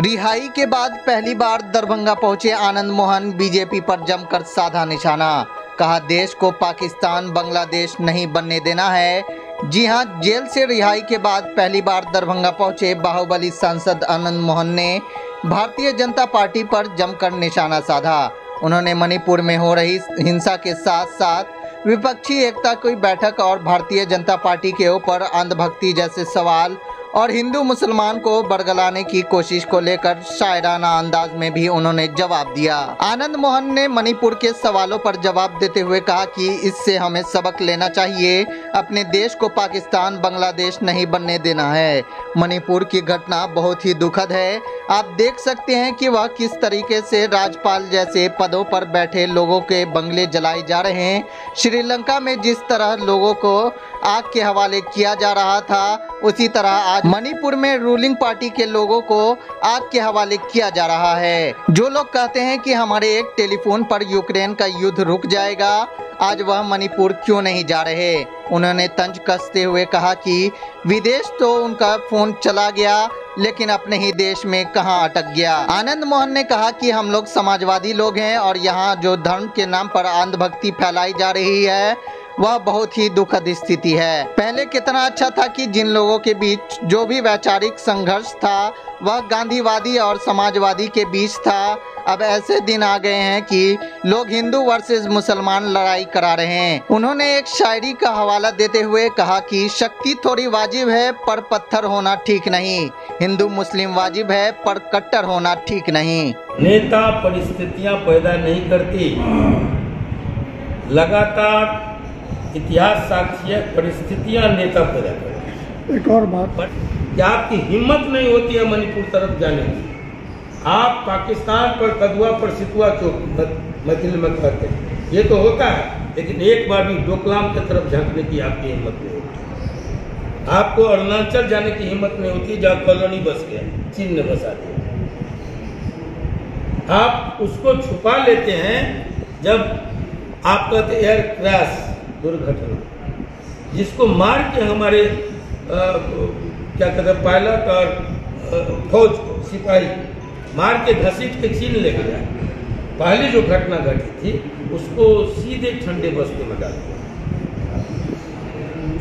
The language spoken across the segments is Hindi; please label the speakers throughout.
Speaker 1: रिहाई के बाद पहली बार दरभंगा पहुँचे आनंद मोहन। बीजेपी पर जमकर साधा निशाना। कहा, देश को पाकिस्तान, बांग्लादेश नहीं बनने देना है। जी हाँ, जेल से रिहाई के बाद पहली बार दरभंगा पहुँचे बाहुबली सांसद आनंद मोहन ने। भारतीय जनता पार्टी पर जमकर निशाना साधा। उन्होंने मणिपुर में हो रही हिंसा के साथ साथ विपक्षी एकता की बैठक और भारतीय जनता पार्टी के ऊपर अंधभक्ति जैसे सवाल और हिंदू मुसलमान को बरगलाने की कोशिश को लेकर शायराना अंदाज में भी उन्होंने जवाब दिया। आनंद मोहन ने मणिपुर के सवालों पर जवाब देते हुए कहा कि इससे हमें सबक लेना चाहिए, अपने देश को पाकिस्तान, बांग्लादेश नहीं बनने देना है। मणिपुर की घटना बहुत ही दुखद है। आप देख सकते हैं कि वह किस तरीके से राज्यपाल जैसे पदों पर बैठे लोगों के बंगले जलाए जा रहे हैं। श्रीलंका में जिस तरह लोगों को आग के हवाले किया जा रहा था उसी तरह आज मणिपुर में रूलिंग पार्टी के लोगों को आग के हवाले किया जा रहा है। जो लोग कहते हैं कि हमारे एक टेलीफोन पर यूक्रेन का युद्ध रुक जाएगा, आज वह मणिपुर क्यों नहीं जा रहे? उन्होंने तंज कसते हुए कहा कि विदेश तो उनका फ़ोन चला गया, लेकिन अपने ही देश में कहाँ अटक गया? आनंद मोहन ने कहा कि हम लोग समाजवादी लोग हैं और यहाँ जो धर्म के नाम पर अंधभक्ति फैलाई जा रही है वह बहुत ही दुखद स्थिति है। पहले कितना अच्छा था कि जिन लोगों के बीच जो भी वैचारिक संघर्ष था, वह गांधीवादी और समाजवादी के बीच था। अब ऐसे दिन आ गए हैं कि लोग हिंदू वर्सेस मुसलमान लड़ाई करा रहे हैं। उन्होंने एक शायरी का हवाला देते हुए कहा कि शक्ति थोड़ी वाजिब है, पर पत्थर होना ठीक नहीं। हिंदू मुस्लिम वाजिब है, पर कट्टर होना ठीक नहीं।
Speaker 2: नेता परिस्थितियाँ पैदा नहीं करती। लगातार इतिहास साक्षी है परिस्थितियाँ नेता पैदा करती
Speaker 3: एक और बात।
Speaker 2: पर क्या आपकी हिम्मत नहीं होती है मणिपुर तरफ़ जाने की? आप पाकिस्तान पर कदुआ पर सितुआ चौक मैथिल में कहते हैं? ये तो होता है लेकिन एक बार भी डोकलाम की तरफ़ झांकने की आपकी हिम्मत नहीं होती। आपको अरुणाचल जाने की हिम्मत नहीं होती जहाँ कॉलोनी बस गया चीन ने बसा दिया। आप उसको छुपा लेते हैं जब आप कहते एयर क्रैश दुर्घटना। जिसको मार के हमारे आ, क्या कहते हैं पायलट और फौज को सिपाही मार के घसीट के चीन ले गया पहली जो घटना घटी थी उसको सीधे ठंडे बस्ते में डाल दिया।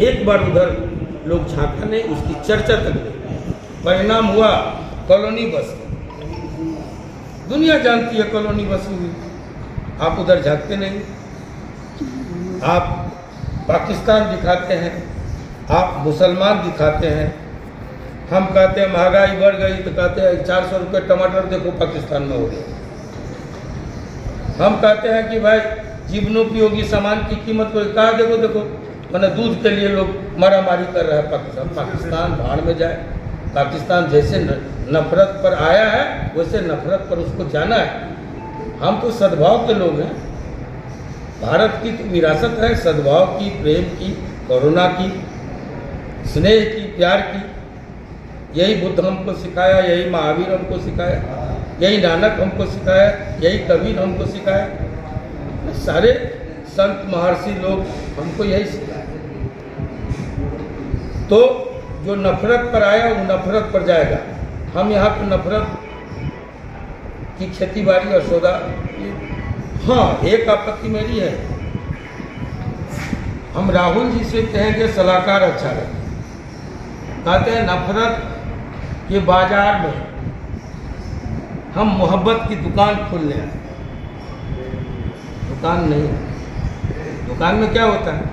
Speaker 2: एक बार उधर लोग झांका नहीं उसकी चर्चा तक नहीं परिणाम हुआ कॉलोनी बस। दुनिया जानती है कॉलोनी बसी हुई। आप उधर झांकते नहीं। आप पाकिस्तान दिखाते हैं, आप मुसलमान दिखाते हैं। हम कहते हैं, महँगाई बढ़ गई तो कहते हैं, चार सौ रुपये टमाटर देखो पाकिस्तान में हो गया हम कहते हैं कि भाई जीवनोपयोगी सामान की कीमत को कहा देखो देखो। मैंने दूध के लिए लोग मारामारी कर रहे हैं, पाकिस्तान पाकिस्तान भाड़ में जाए। पाकिस्तान जैसे नफरत पर आया है, वैसे नफरत पर उसको जाना है। हम तो सद्भाव के लोग हैं। भारत की तो विरासत है सद्भाव की, प्रेम की, करुणा की, स्नेह की, प्यार की। यही बुद्ध हमको सिखाया, यही महावीर हमको सिखाया, यही नानक हमको सिखाया, यही कबीर हमको सिखाया। सारे संत महर्षि लोग हमको यही सिखाया तो जो नफरत पर आया, वो नफरत पर जाएगा। हम यहाँ पर नफरत की खेती बाड़ी और सौदा हाँ एक आपत्ति मेरी है। हम राहुल जी से कहेंगे, सलाहकार अच्छा है। कहते हैं, नफरत के बाज़ार में हम मोहब्बत की दुकान खोल लें। दुकान नहीं। दुकान में क्या होता है?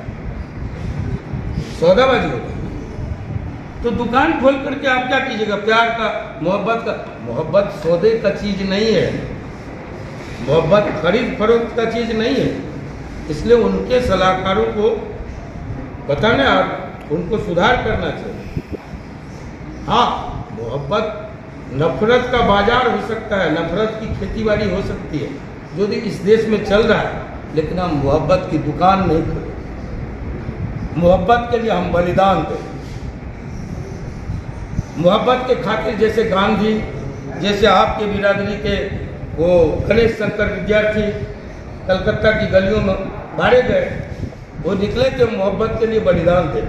Speaker 2: सौदाबाजी होता है। तो दुकान खोल करके आप क्या कीजिएगा? प्यार का, मोहब्बत का, मोहब्बत सौदे का चीज़ नहीं है। मोहब्बत खरीद फरोख्त का चीज़ नहीं है। इसलिए उनके सलाहकारों को बताना आप उनको सुधार करना चाहिए। हाँ मोहब्बत नफरत का बाज़ार हो सकता है, नफरत की खेतीबाड़ी हो सकती है, जो भी इस देश में चल रहा है, लेकिन हम मोहब्बत की दुकान नहीं खोले मोहब्बत के लिए हम बलिदान दें। मोहब्बत के खातिर जैसे गांधी, जैसे आपके बिरादरी के वो गणेश शंकर विद्यार्थी कलकत्ता की गलियों में मारे गए। वो निकले थे मोहब्बत के लिए बलिदान थे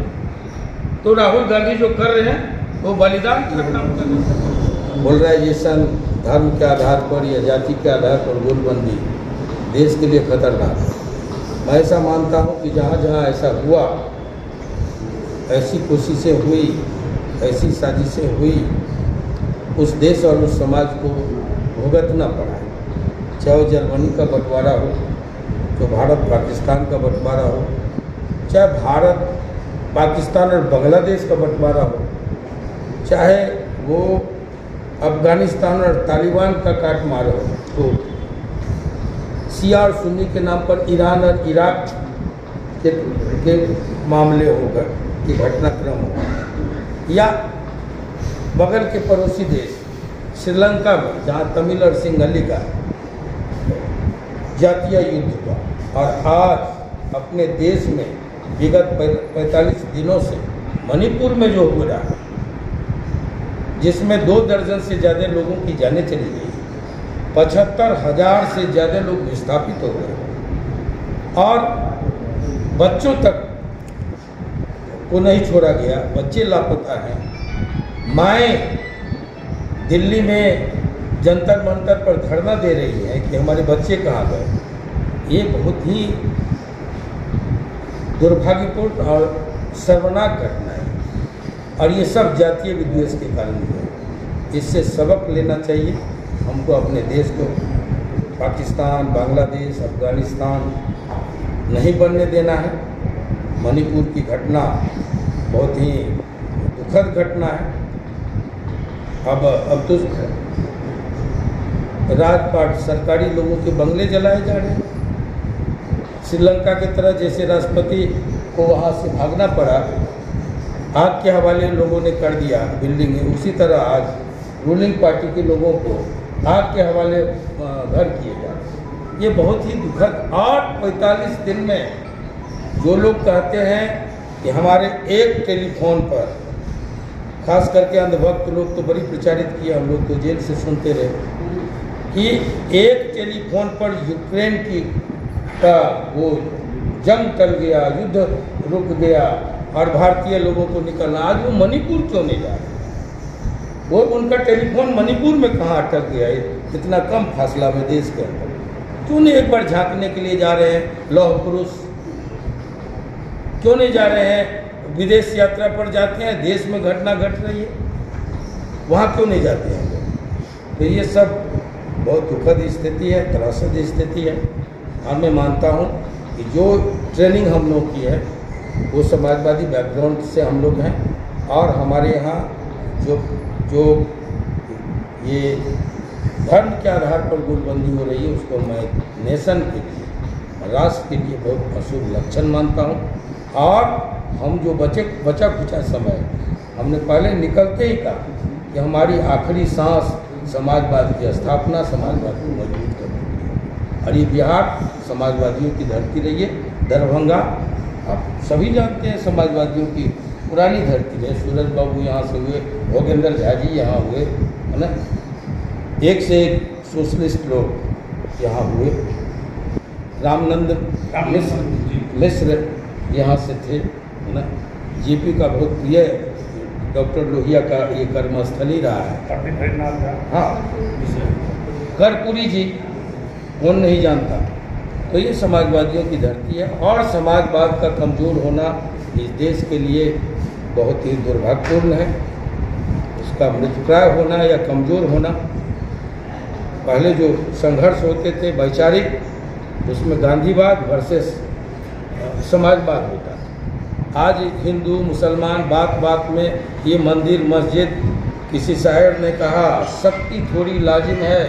Speaker 2: तो राहुल गांधी जो कर रहे हैं, वो बलिदान का काम कर रहे हैं। पोलराइजेशन धर्म के आधार पर, या जाति के आधार पर गोलबंदी देश के लिए खतरनाक है। मैं ऐसा मानता हूँ कि जहाँ जहाँ ऐसा हुआ, ऐसी कोशिशें हुई, ऐसी साजिशें हुई, उस देश और उस समाज को भुगतना पड़ा। चाहे वो जर्मनी का बंटवारा हो तो भारत पाकिस्तान का बंटवारा हो चाहे भारत पाकिस्तान और बांग्लादेश का बंटवारा हो चाहे वो अफ़गानिस्तान और तालिबान का काट मार हो तो शिया और सुन्नी के नाम पर ईरान और इराक के, के मामले हो गए ये घटनाक्रम हो या बगल के पड़ोसी देश श्रीलंका में जहाँ तमिल और सिंघली का जातीय युद्ध हुआ। और आज अपने देश में विगत पैंतालीस दिनों से मणिपुर में जो हो रहा है, जिसमें दो दर्जन से ज़्यादा लोगों की जानें चली गई, पचहत्तर हज़ार से ज़्यादा लोग विस्थापित हो गए। और बच्चों तक को नहीं छोड़ा गया, बच्चे लापता हैं। माएँ दिल्ली में जंतर मंतर पर धरना दे रही है कि हमारे बच्चे कहाँ गए? ये बहुत ही दुर्भाग्यपूर्ण और सर्वनाक घटना है। और ये सब जातीय विद्वेष के कारण हुए इससे सबक लेना चाहिए। हमको अपने देश को पाकिस्तान, बांग्लादेश, अफ़गानिस्तान नहीं बनने देना है। मणिपुर की घटना बहुत ही दुखद घटना है। अब अब तो राजपाट सरकारी लोगों के बंगले जलाए जा रहे हैं। श्रीलंका की तरह जैसे राष्ट्रपति को वहाँ से भागना पड़ा, आग के हवाले लोगों ने कर दिया बिल्डिंग उसी तरह आज रूलिंग पार्टी के लोगों को आग के हवाले घर किए जा ये बहुत ही दुखद आठ पैंतालीस दिन में जो लोग कहते हैं कि हमारे एक टेलीफोन पर, खास करके अंधभक्त लोग तो बड़ी प्रचारित किया, हम लोग तो जेल से सुनते रहे। कि एक टेलीफोन पर यूक्रेन की का वो जंग टल गया, युद्ध रुक गया, और भारतीय लोगों को निकलना आज वो मणिपुर क्यों नहीं जा रहे? वो उनका टेलीफोन मणिपुर में कहाँ अटक गया? है इतना कम फासला में देश के अंदर। क्यों नहीं एक बार झांकने के लिए जा रहे हैं? लौह पुरुष। क्यों नहीं जा रहे हैं? विदेश यात्रा पर जाते हैं, देश में घटना घट रही है। वहाँ क्यों नहीं जाते हैं? तो ये सब बहुत दुखद स्थिति है, त्रासद स्थिति है। और मैं मानता हूँ कि जो ट्रेनिंग हम लोग की है, वो समाजवादी बैकग्राउंड से हम लोग हैं। और हमारे यहाँ जो जो ये धर्म के आधार पर गुटबंदी हो रही है, उसको मैं नेशन के लिए, राष्ट्र के लिए बहुत अशुभ लक्षण मानता हूँ। और हम जो बचे बचा खुचा समय, हमने पहले निकलते ही कहा कि हमारी आखिरी सांस समाजवाद की स्थापना समाजवाद को मज़बूत करने के लिए और ये बिहार समाजवादियों की धरती रही है, दरभंगा, आप सभी जानते हैं समाजवादियों की पुरानी धरती है। सूरज बाबू यहाँ से हुए, भोगेंद्र झा जी यहाँ हुए, है ना? एक से एक सोशलिस्ट लोग यहाँ हुए। रामनंद मिश्र मिश्र यहाँ से थे, है ना? जेपी का बहुत प्रिय डॉक्टर लोहिया का ये कर्मस्थल ही रहा है। हाँ। कर्पूरी जी, कौन नहीं जानता? तो ये समाजवादियों की धरती है और समाजवाद का कमज़ोर होना इस देश के लिए बहुत ही दुर्भाग्यपूर्ण है। उसका मृतप्राय होना या कमज़ोर होना, पहले जो संघर्ष होते थे वैचारिक, उसमें गांधीवाद वर्सेस समाजवाद होता आज हिंदू, मुसलमान बात बात में ये मंदिर, मस्जिद, किसी शायर ने कहा, शक्ति थोड़ी लाजिम है,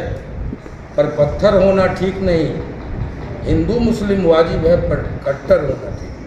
Speaker 2: पर पत्थर होना ठीक नहीं। हिंदू, मुस्लिम वाजिब है, पर कट्टर होना ठीक